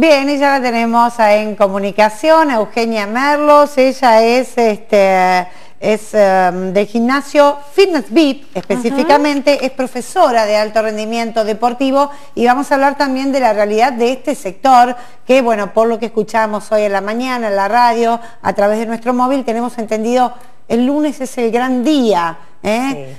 Bien, ella la tenemos en comunicación, Eugenia Merlos, ella es, este, es em, del gimnasio Fitness Beat específicamente, es profesora de alto rendimiento deportivo y vamos a hablar también de la realidad de este sector que, bueno, por lo que escuchamos hoy en la mañana en la radio, a través de nuestro móvil, tenemos entendido el lunes es el gran día. ¿eh?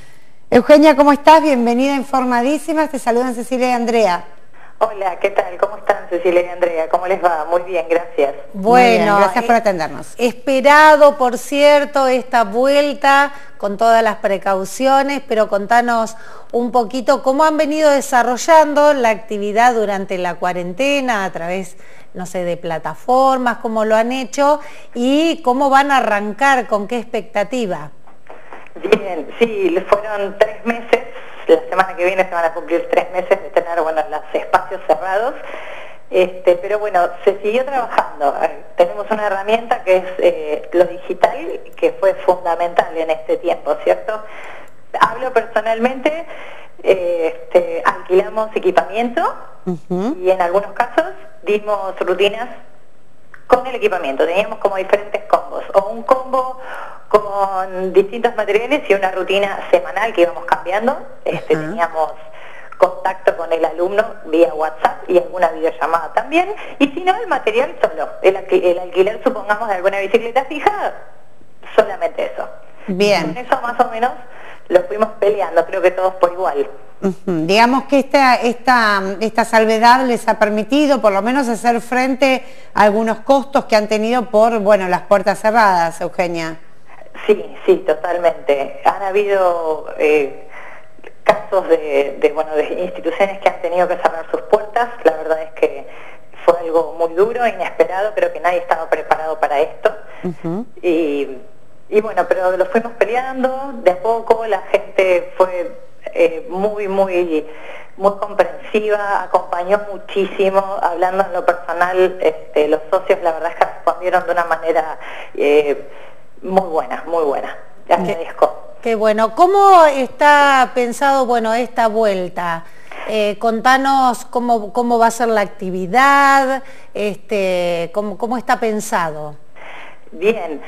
Eugenia, ¿cómo estás? Bienvenida informadísima, te saludan Cecilia y Andrea. Hola, ¿qué tal? ¿Cómo están Cecilia y Andrea? ¿Cómo les va? Muy bien, gracias. Bueno, gracias por atendernos. Esperado, por cierto, esta vuelta con todas las precauciones, pero contanos un poquito cómo han venido desarrollando la actividad durante la cuarentena a través, no sé, de plataformas, cómo lo han hecho y cómo van a arrancar, con qué expectativa. Bien, sí, fueron tres meses la semana que viene se van a cumplir tres meses de tener bueno, los espacios cerrados. Este, pero bueno, se siguió trabajando. Tenemos una herramienta que es eh, lo digital, que fue fundamental en este tiempo, ¿cierto? Hablo personalmente, eh, este, alquilamos equipamiento y en algunos casos dimos rutinas con el equipamiento. Teníamos como diferentes combos, o un combo con distintos materiales y una rutina semanal que íbamos cambiando. Este, Teníamos contacto con el alumno vía WhatsApp y alguna videollamada también. Y si no, el material solo. El, alquiler, supongamos, de alguna bicicleta fija, solamente eso. Bien. Con eso más o menos lo fuimos peleando, creo que todos por igual. Digamos que esta, esta, esta salvedad les ha permitido por lo menos hacer frente a algunos costos que han tenido por bueno, las puertas cerradas, Eugenia. Sí, sí, totalmente. Han habido eh, casos de, bueno, de instituciones que han tenido que cerrar sus puertas. La verdad es que fue algo muy duro, inesperado. Creo que nadie estaba preparado para esto. y, y, bueno, pero lo fuimos peleando. De a poco la gente fue eh, muy, muy muy comprensiva, acompañó muchísimo, hablando en lo personal, este, los socios la verdad es que respondieron de una manera eh, muy buena, muy buena. Ya agradezco. Qué bueno. ¿Cómo está pensado, bueno, esta vuelta? Eh, contanos cómo, cómo va a ser la actividad, este, cómo, cómo está pensado. Bien.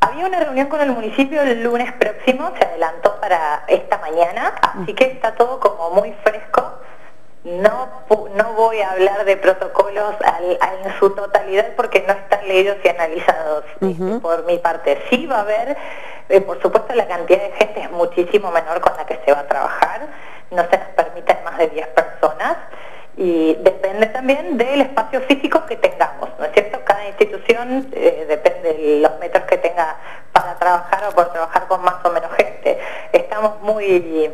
Había una reunión con el municipio el lunes próximo, se adelantó para esta mañana, así que está todo como muy fresco no, no voy a hablar de protocolos en su totalidad porque no están leídos y analizados este, por mi parte. Sí va a haber, eh, por supuesto la cantidad de gente es muchísimo menor con la que se va a trabajar, no se nos permiten más de 10 personas y depende también del espacio físico que tengamos, ¿no es cierto? Cada institución eh, depende de los metros que tenga para trabajar o por trabajar con más o menos gente. Estamos muy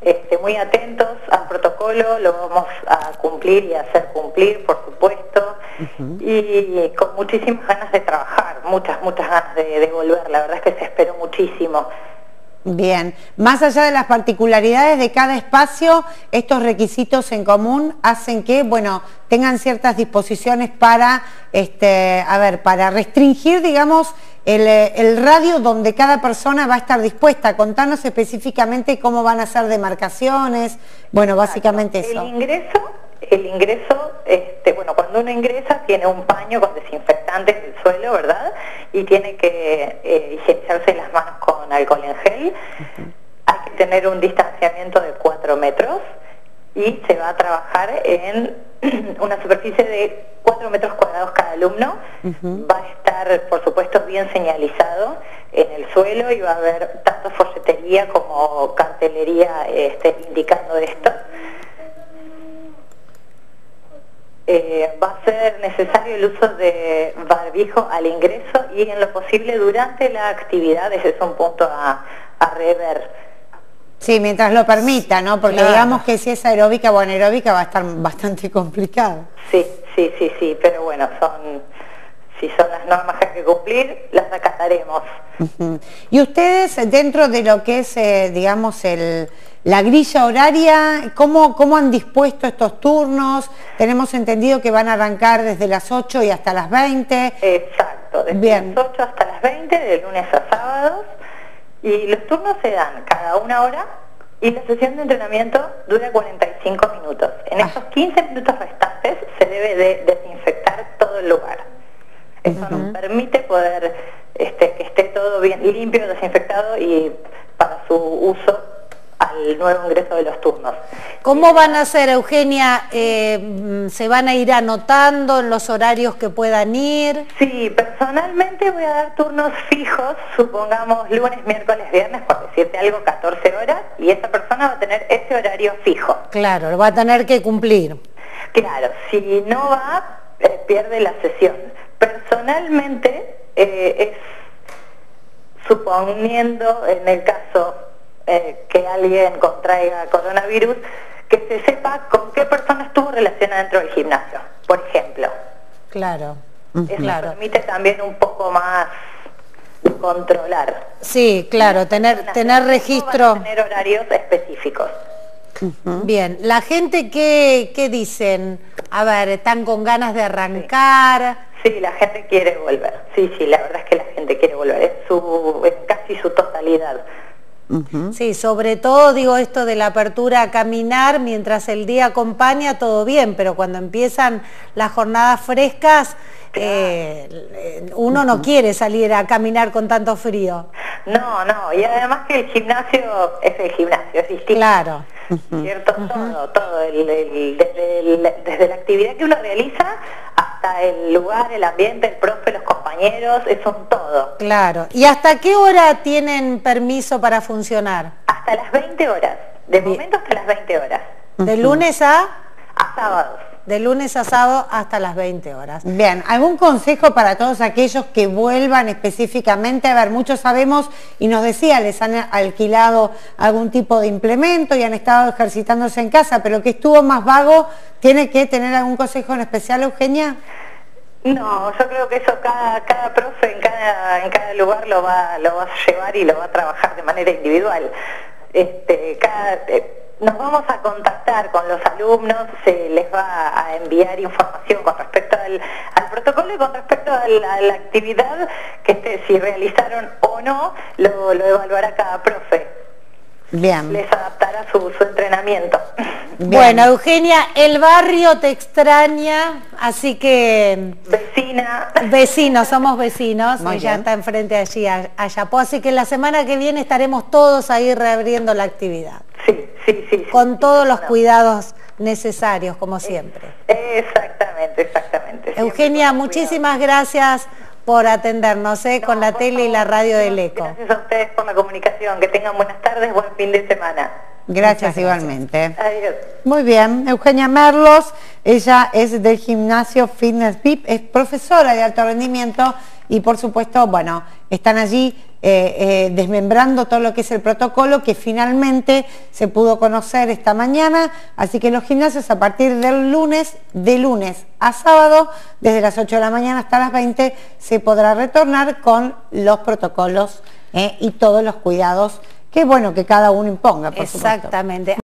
este, muy atentos al protocolo, lo vamos a cumplir y a hacer cumplir, por supuesto, y con muchísimas ganas de trabajar, muchas, muchas ganas de, de volver, la verdad es que se esperó muchísimo. Bien, más allá de las particularidades de cada espacio, estos requisitos en común hacen que, bueno, tengan ciertas disposiciones para, este, a ver, para restringir, digamos, el, radio donde cada persona va a estar dispuesta. Contanos específicamente cómo van a ser demarcaciones, bueno, básicamente eso. El ingreso, el ingreso, este, bueno, cuando uno ingresa tiene un paño con desinfectantes del suelo, ¿verdad? Y tiene que eh, higienizarse las manos con alcohol en gel. Hay que tener un distanciamiento de 4 metros y se va a trabajar en una superficie de 4 metros cuadrados cada alumno. Va a estar, por supuesto, bien señalizado en el suelo y va a haber tanto folletería como cartelería este, indicando esto. Eh, va a ser necesario el uso de barbijo al ingreso y en lo posible durante la actividad, ese es un punto a, a rever Sí, mientras lo permita, ¿no? Porque digamos que si es aeróbica o anaeróbica va a estar bastante complicado. Sí, sí, sí, sí, pero bueno, son si son las normas que hay que cumplir, las acataremos. Y ustedes, dentro de lo que es, eh, digamos, el, la grilla horaria, ¿cómo, ¿cómo han dispuesto estos turnos? Tenemos entendido que van a arrancar desde las 8 y hasta las 20. Exacto, desde las 8 hasta las 20, de lunes a sábados. Y los turnos se dan cada una hora y la sesión de entrenamiento dura 45 minutos. En esos 15 minutos restantes se debe de desinfectar. Eso nos permite poder este, que esté todo bien limpio, desinfectado y para su uso al nuevo ingreso de los turnos. ¿Cómo van a hacer, Eugenia? Eh, ¿Se van a ir anotando en los horarios que puedan ir? Sí, personalmente voy a dar turnos fijos, supongamos lunes, miércoles, viernes, por decirte algo, 14 horas, y esa persona va a tener ese horario fijo. Claro, lo va a tener que cumplir. Claro, si no va, eh, pierde la sesión. Personalmente eh, es suponiendo en el caso eh, que alguien contraiga coronavirus, que se sepa con qué persona estuvo relacionada dentro del gimnasio, por ejemplo. Claro. Eso permite también un poco más controlar. Sí, claro, tener, tener registro. tener horarios específicos. Bien, la gente que, ¿qué dicen? A ver, ¿están con ganas de arrancar? Sí. la gente quiere volver. Sí, sí, la verdad es que la gente quiere volver. Es, su, es casi su totalidad. Sí, sobre todo digo esto de la apertura a caminar, mientras el día acompaña, todo bien, pero cuando empiezan las jornadas frescas, eh, uno no quiere salir a caminar con tanto frío. No, no, y además que el gimnasio es el gimnasio, es distinto. Claro. ¿Cierto? Todo, todo, desde la actividad que uno realiza hasta el lugar, el ambiente, el profe, los compañeros, eso es todo. Claro. ¿Y hasta qué hora tienen permiso para funcionar? Hasta las 20 horas. De momento hasta las 20 horas. ¿De lunes a? A sábados de lunes a sábado hasta las 20 horas. Bien, ¿algún consejo para todos aquellos que vuelvan específicamente? A ver, muchos sabemos y nos decía, les han alquilado algún tipo de implemento y han estado ejercitándose en casa, pero que estuvo más vago, ¿tiene que tener algún consejo en especial, Eugenia? No, yo creo que eso cada, cada profe en cada, en cada lugar lo va, lo va a llevar y lo va a trabajar de manera individual. Este, cada, eh, nos vamos a contactar con los alumnos, se les va a enviar información con respecto al, protocolo y con respecto a la, actividad que este, si realizaron o no, lo, evaluará cada profe. Bien. Les adaptará su, entrenamiento. Bueno, Eugenia, el barrio te extraña, así que... Vecina. Vecinos, somos vecinos, y ya está enfrente allí, a, a así que la semana que viene estaremos todos ahí reabriendo la actividad. Sí, sí, sí. Con todos los cuidados necesarios, como siempre. Exactamente, exactamente. Eugenia, muchísimas gracias por atendernos ¿eh? con la tele y la radio del ECO. Gracias a ustedes por la comunicación. Que tengan buenas tardes, buen fin de semana. Gracias, igualmente. Adiós. Muy bien, Eugenia Merlos, ella es del gimnasio Fitness VIP, es profesora de alto rendimiento y por supuesto, bueno, están allí eh, eh, desmembrando todo lo que es el protocolo que finalmente se pudo conocer esta mañana, así que los gimnasios a partir del lunes, de lunes a sábado, desde las 8 de la mañana hasta las 20, se podrá retornar con los protocolos eh, y todos los cuidados que bueno que cada uno imponga, por Exactamente.